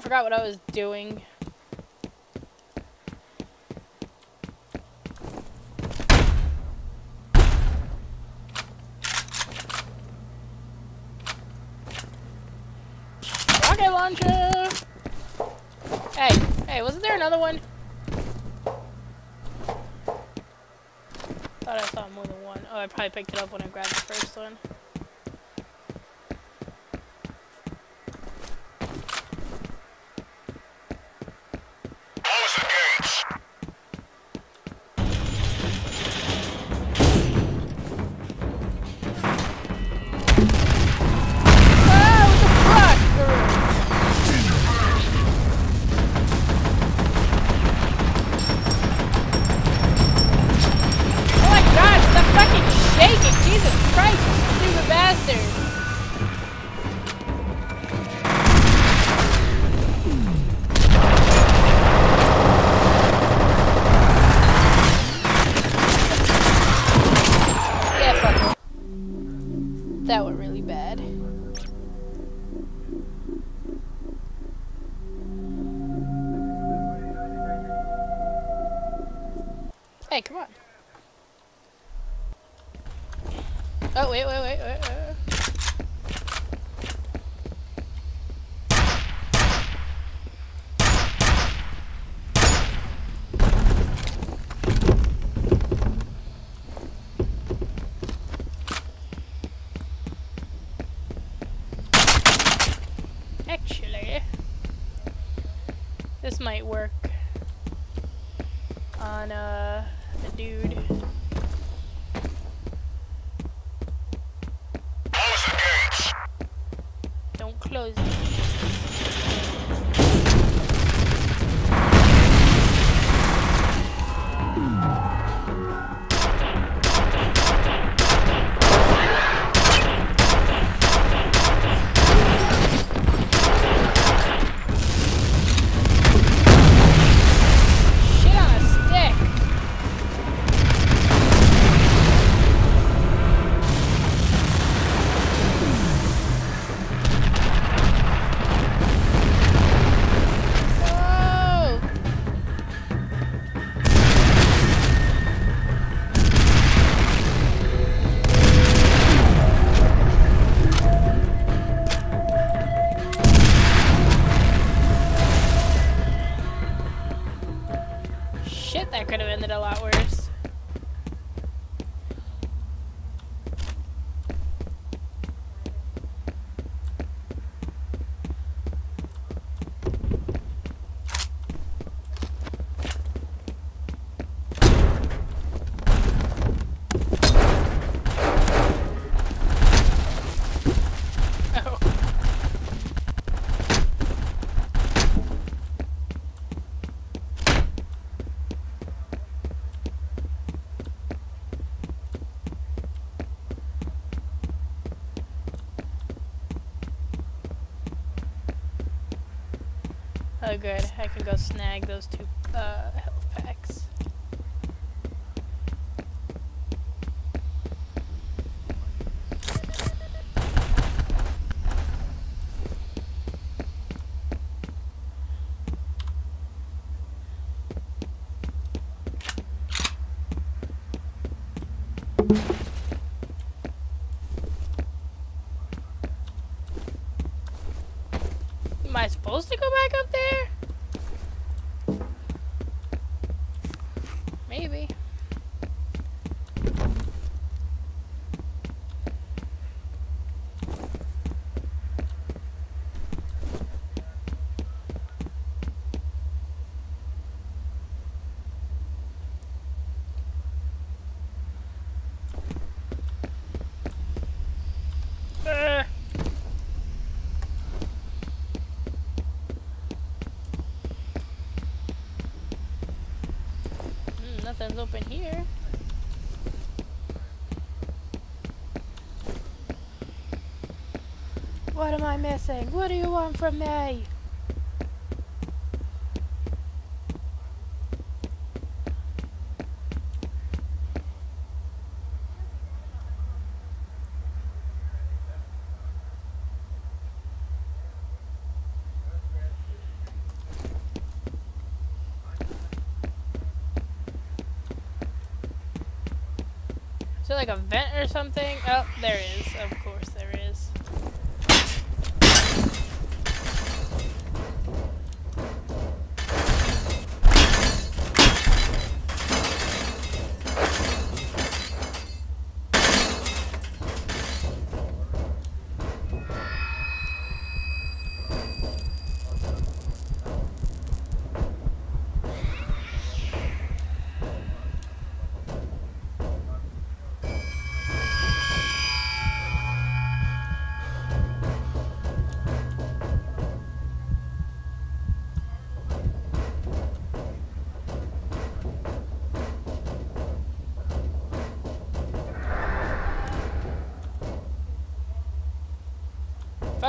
I forgot what I was doing. Rocket launcher! Hey, hey, wasn't there another one? Thought I saw more than one. Oh, I probably picked it up when I grabbed the first one. Actually, this might work on uh, the dude. Snag those two uh, health packs. Am I supposed to go back up there? Maybe. Uh. Hmm, nothing's open here. What am I missing? What do you want from me? there like a vent or something? Oh, there is. Oh.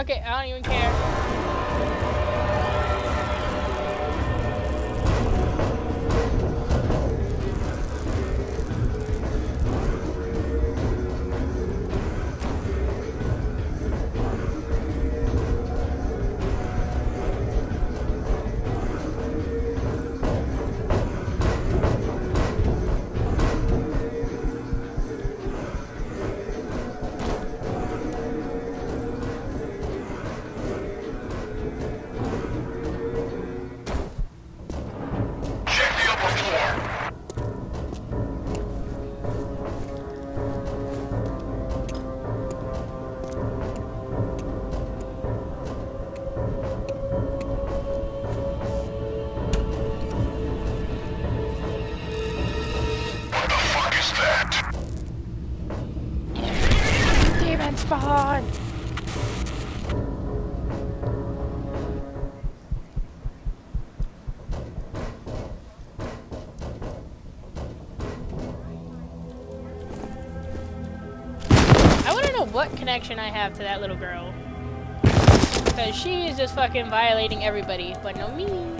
Fuck it, I don't even care. Connection I have to that little girl. Because she is just fucking violating everybody, but no me.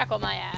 Jako Maja.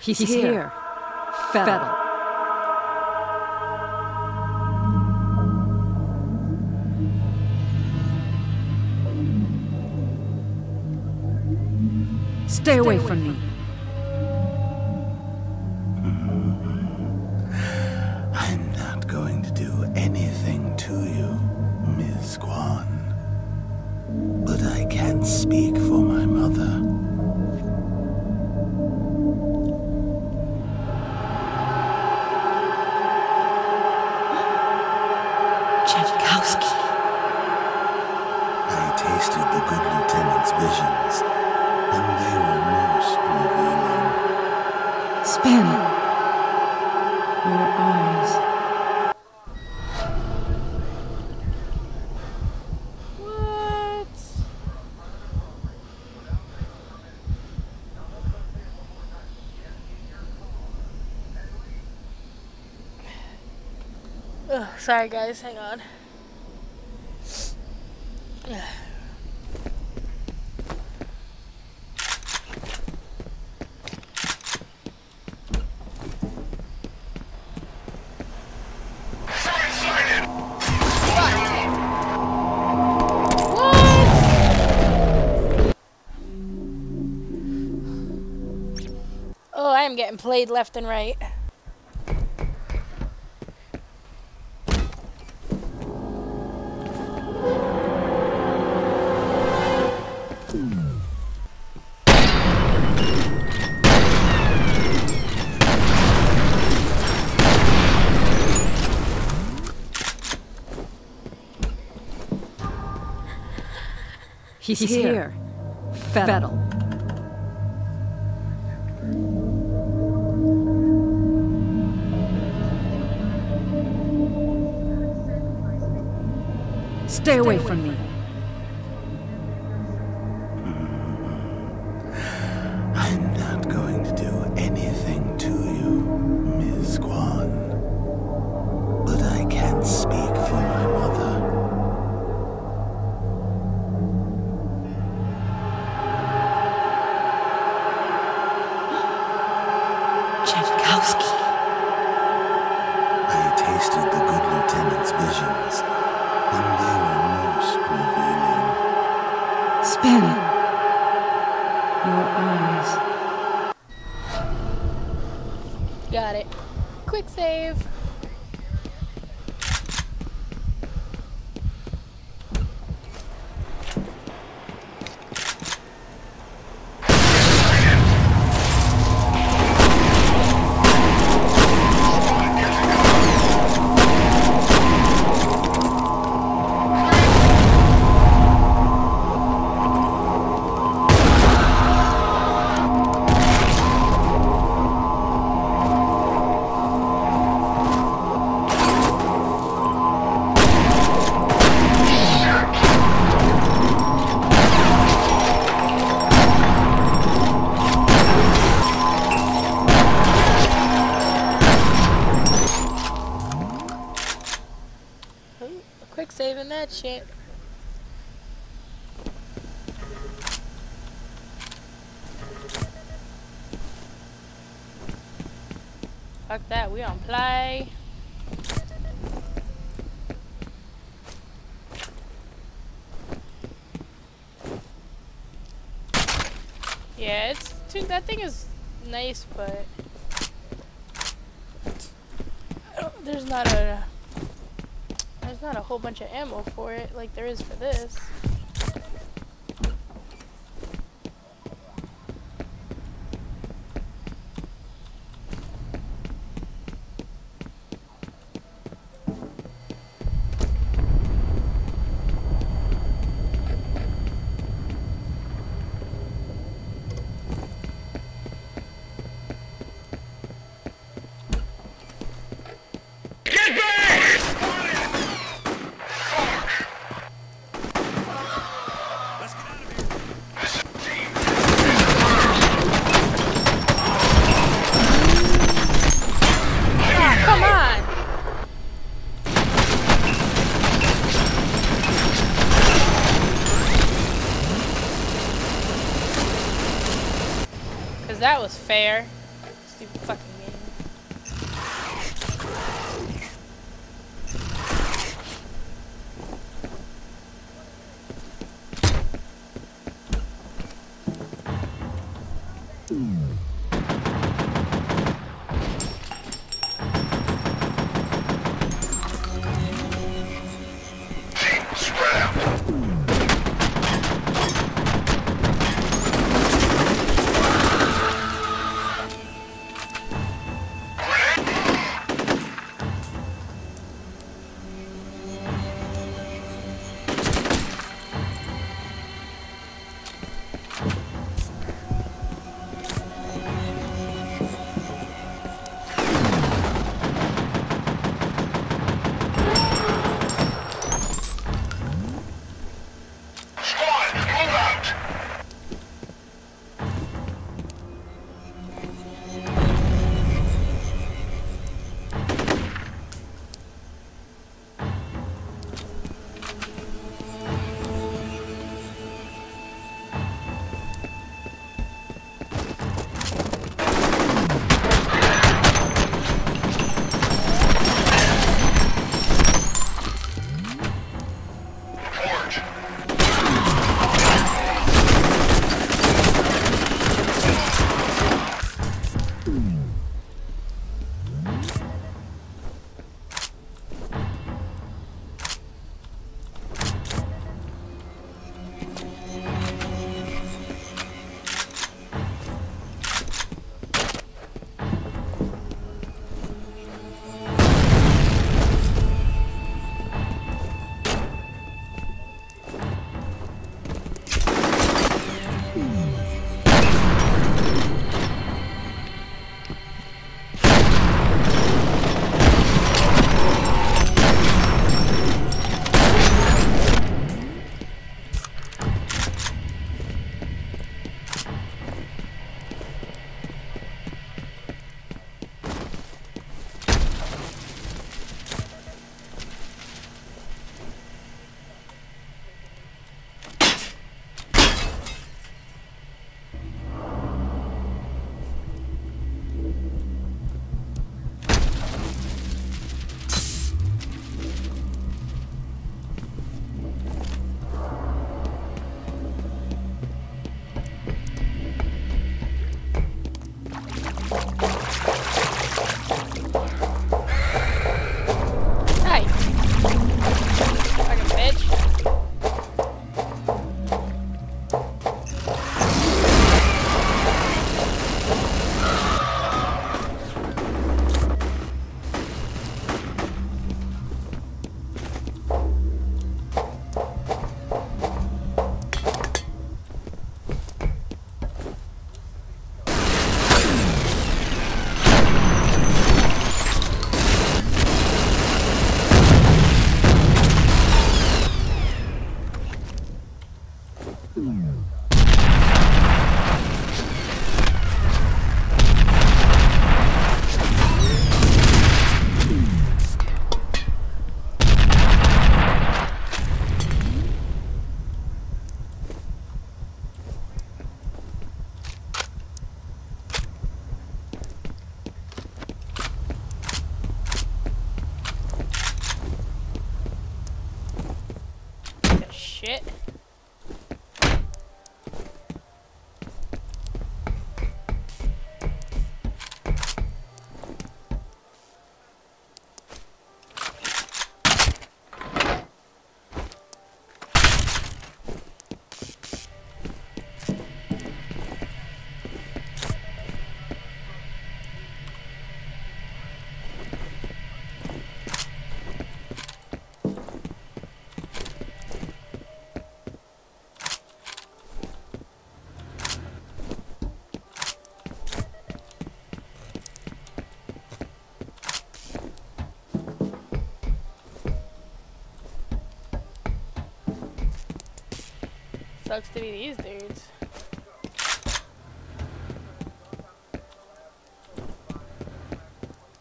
He's, He's here. here. Fettel. Stay, Stay away, away from me. Sorry guys, hang on. Oh, I am getting played left and right. He's, He's here. here. Fettel. Stay away from me. Fuck that, we don't play. Yeah, it's too, that thing is nice, but there's not a there's not a whole bunch of ammo for it like there is for this. Sucks to be these dudes.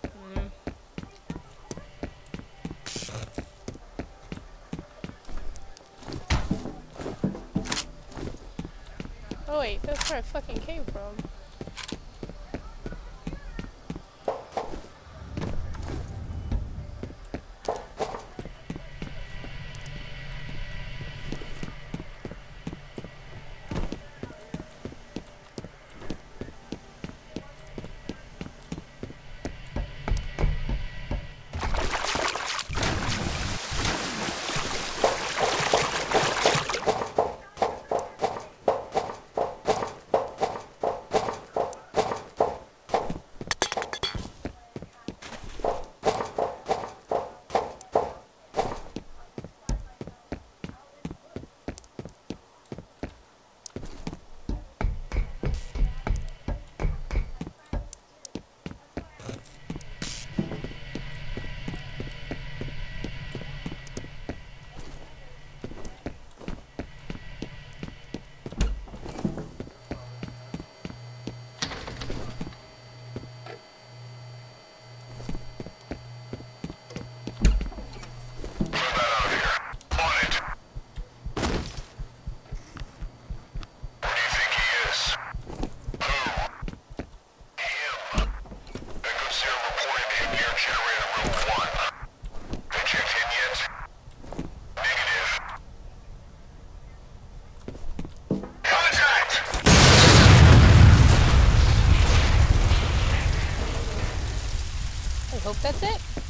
Mm. Oh wait, that's where I fucking came from. Hope that's it.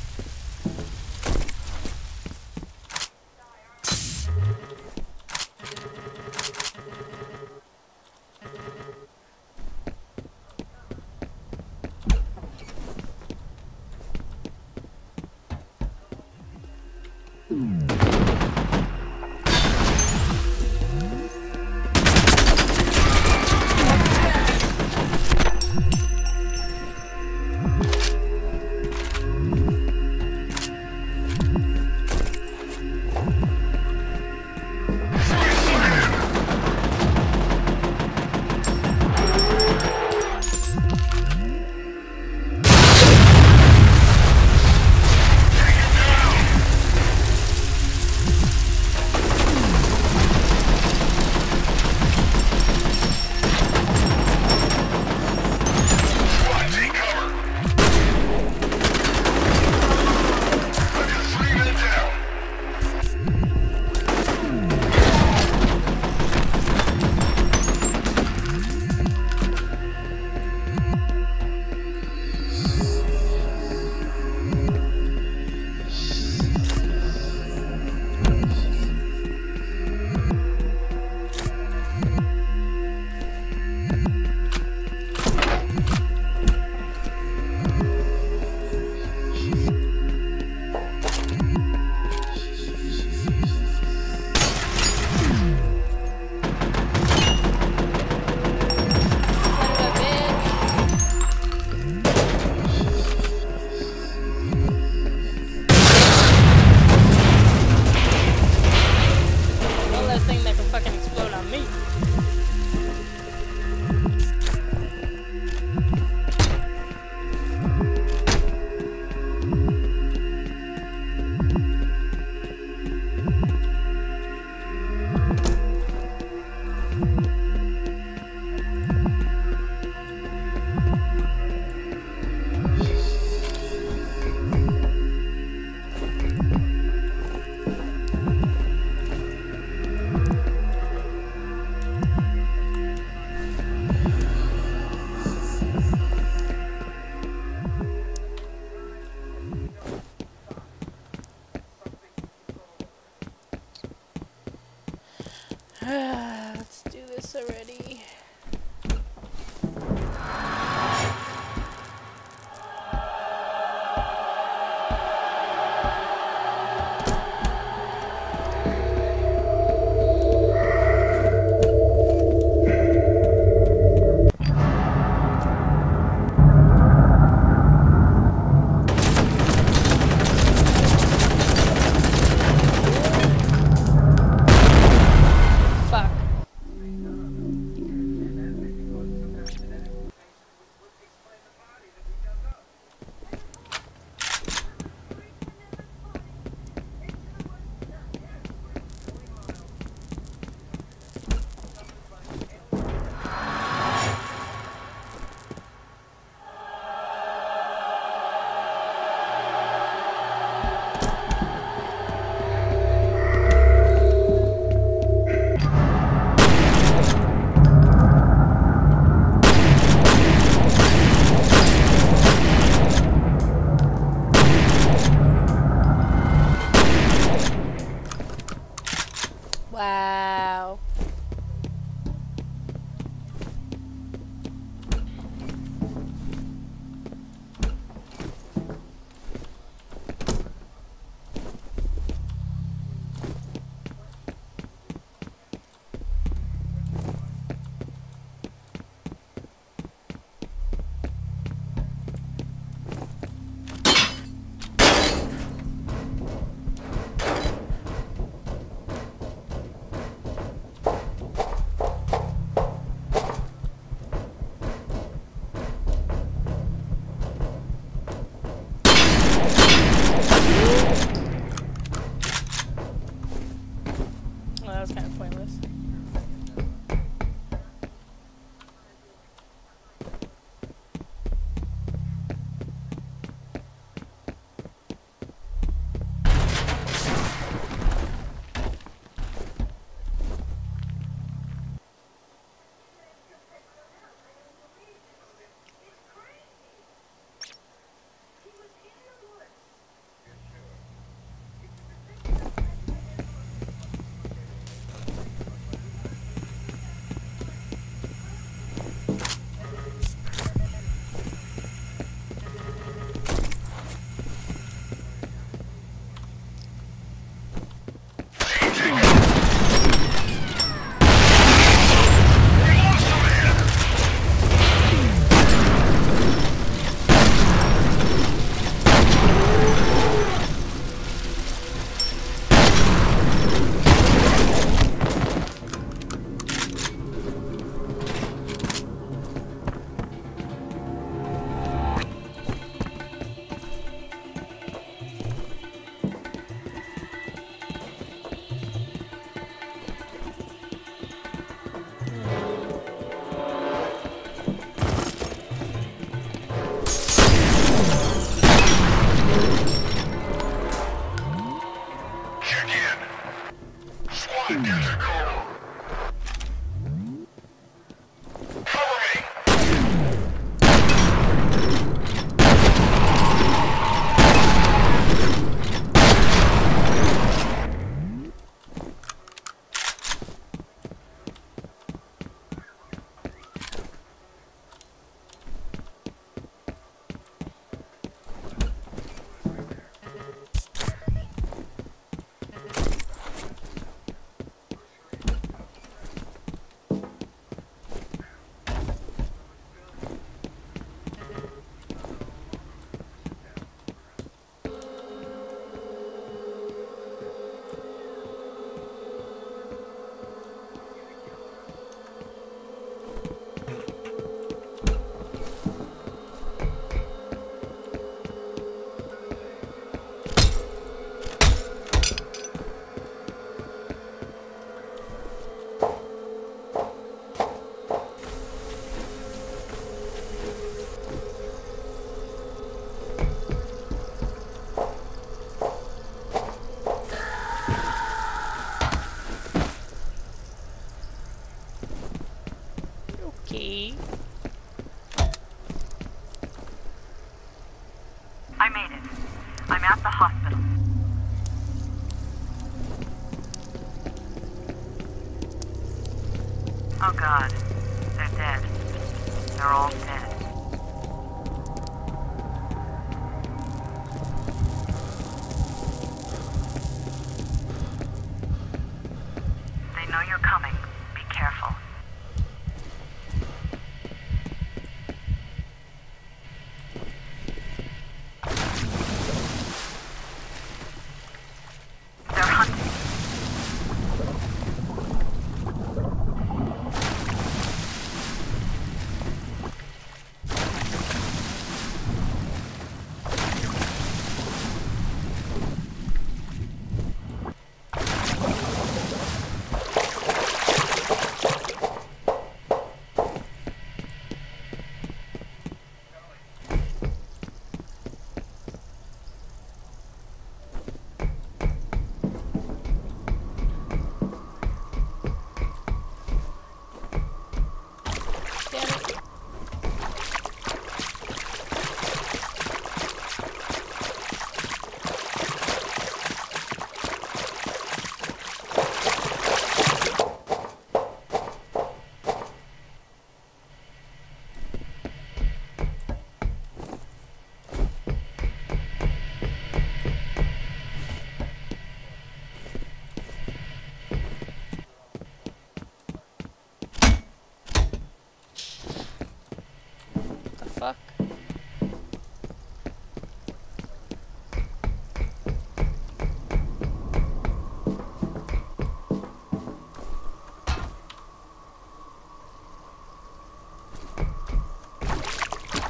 Hospital.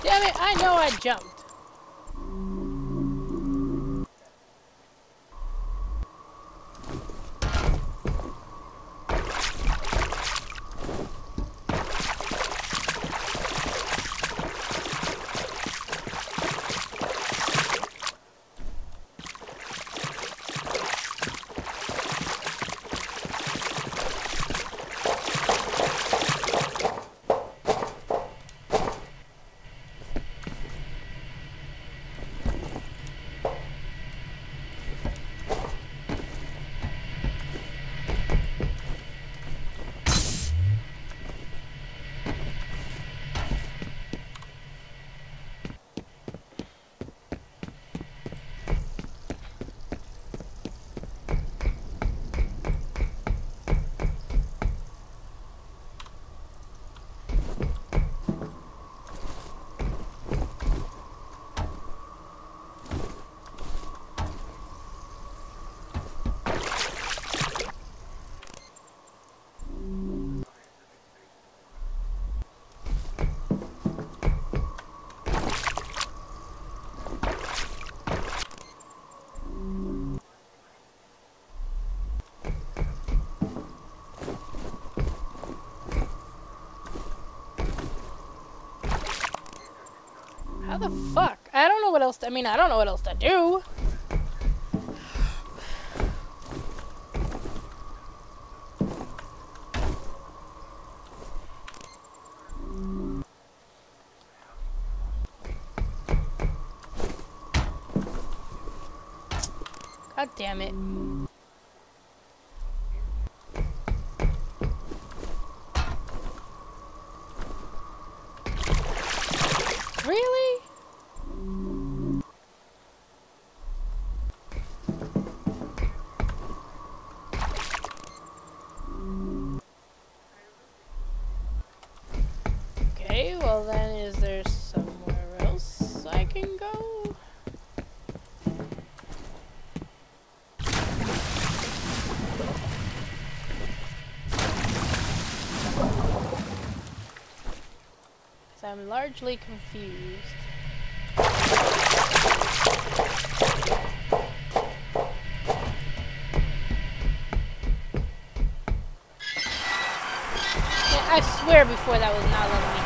Damn it, I know I jumped. Know what else. To, I mean, I don't know what else to do. God damn it. Can go? So I'm largely confused. I swear before that was not letting me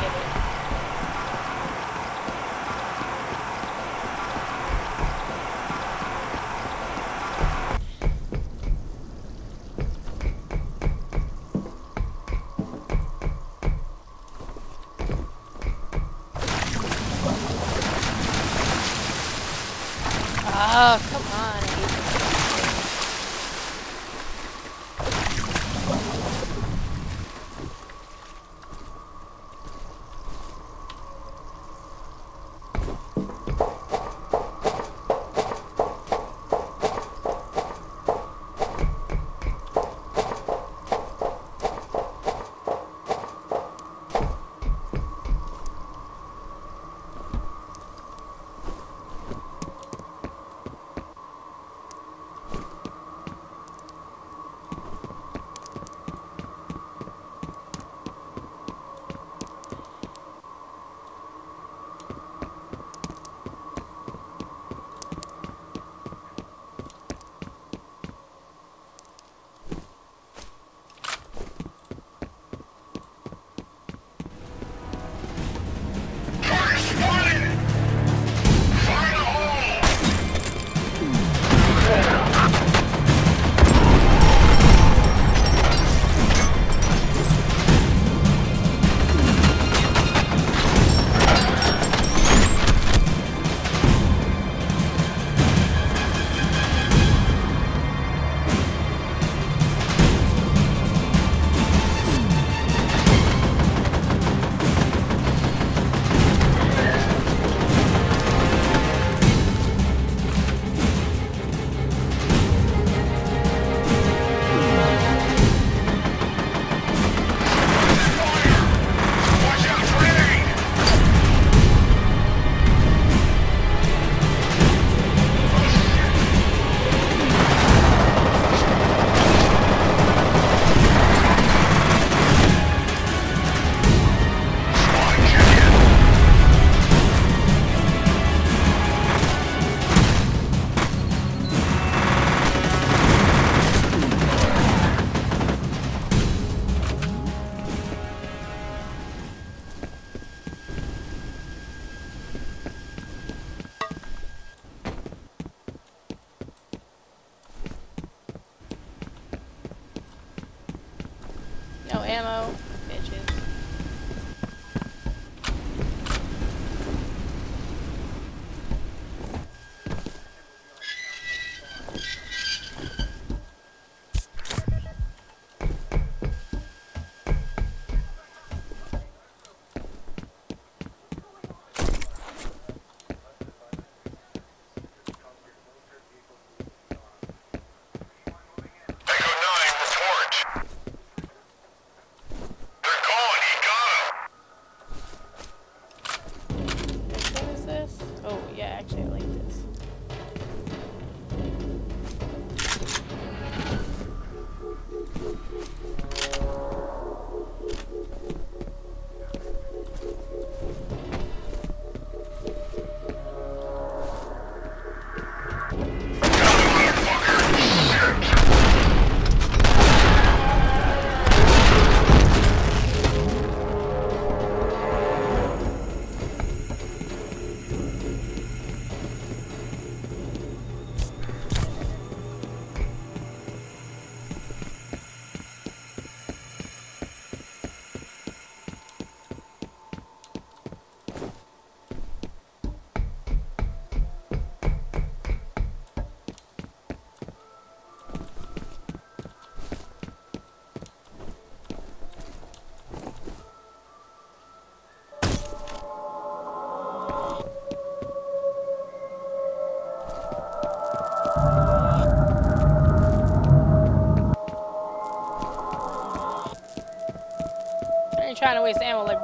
trying to waste ammo like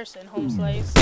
person, home slice.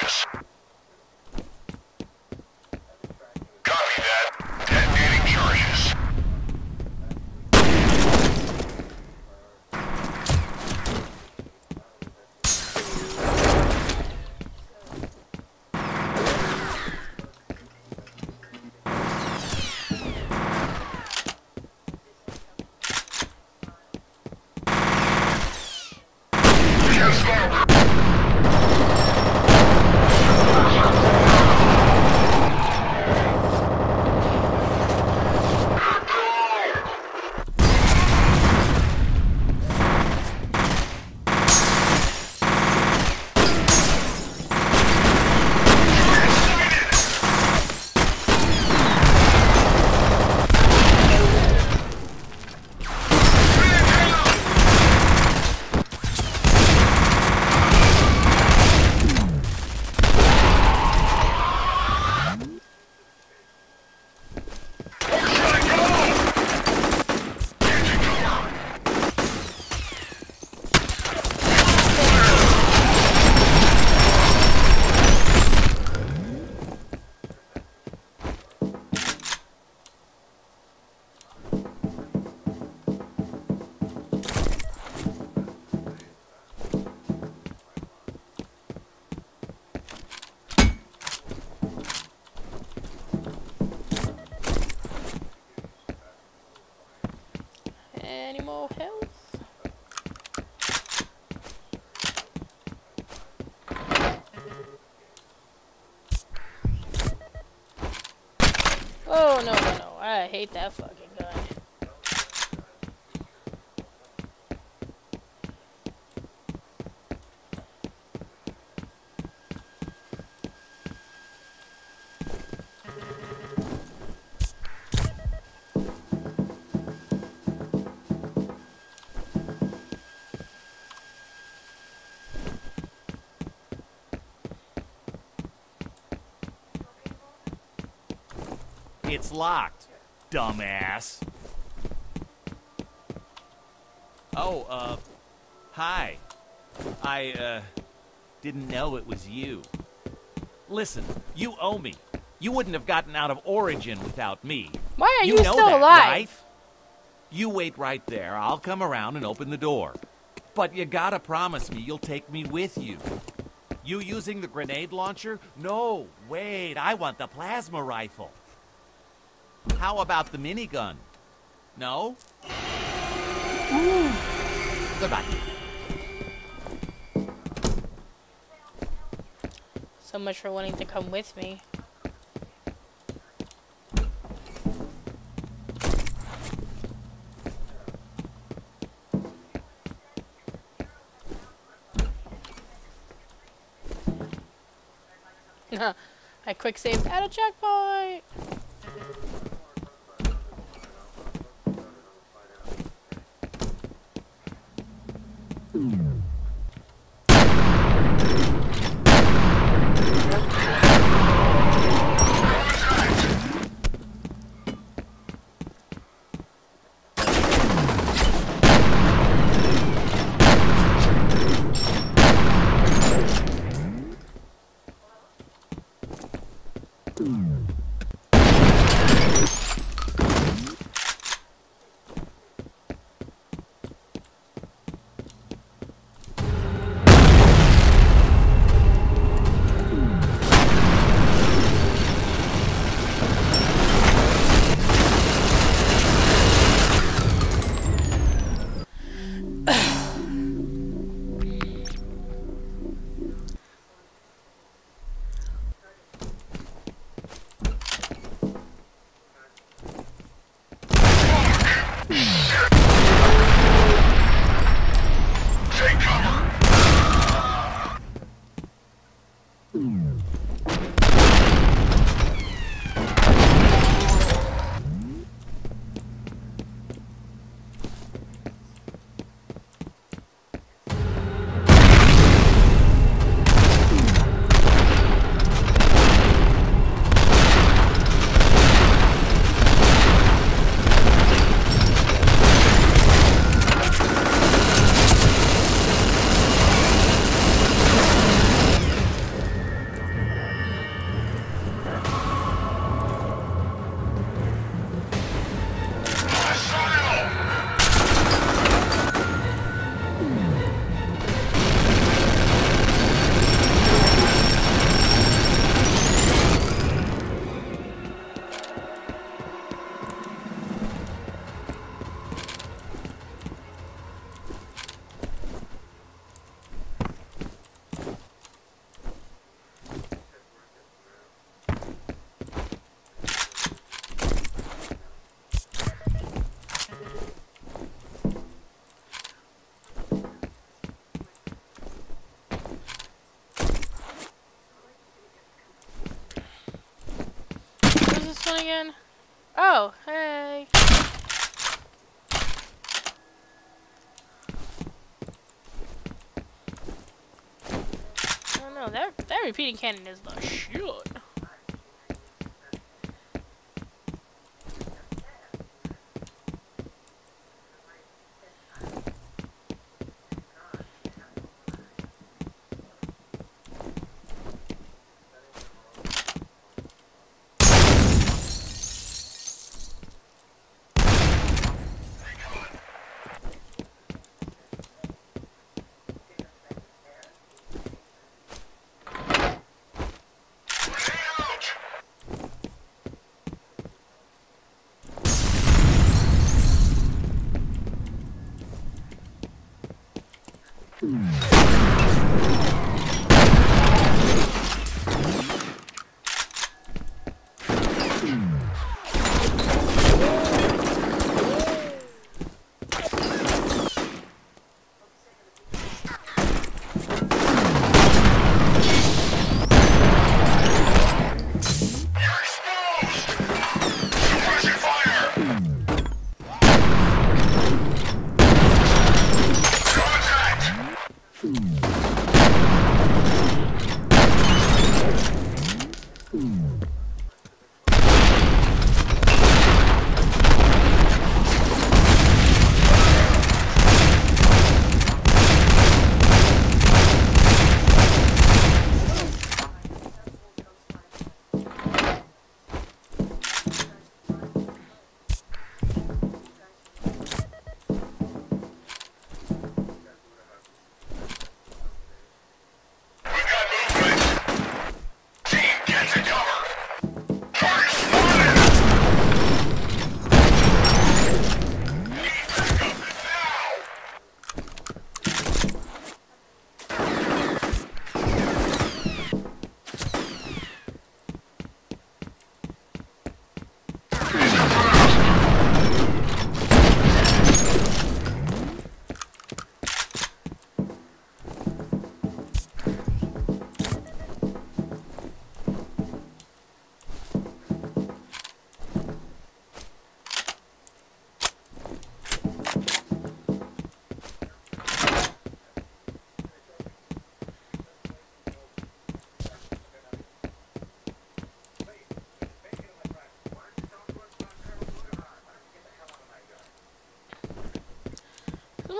Detonate It's locked, dumbass. Oh, uh, hi. I, uh, didn't know it was you. Listen, you owe me. You wouldn't have gotten out of Origin without me. Why are you, you know still that, alive? right? You wait right there. I'll come around and open the door. But you gotta promise me you'll take me with you. You using the grenade launcher? No, wait, I want the plasma rifle. How about the minigun? No? Ooh. Goodbye. So much for wanting to come with me. I quick saved at a checkpoint. Again? Oh, hey. Don't know. That that repeating cannon is the shit.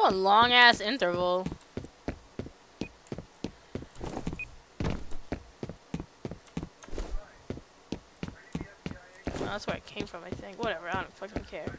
A long ass interval. That's where it came from, I think. Whatever, I don't fucking care.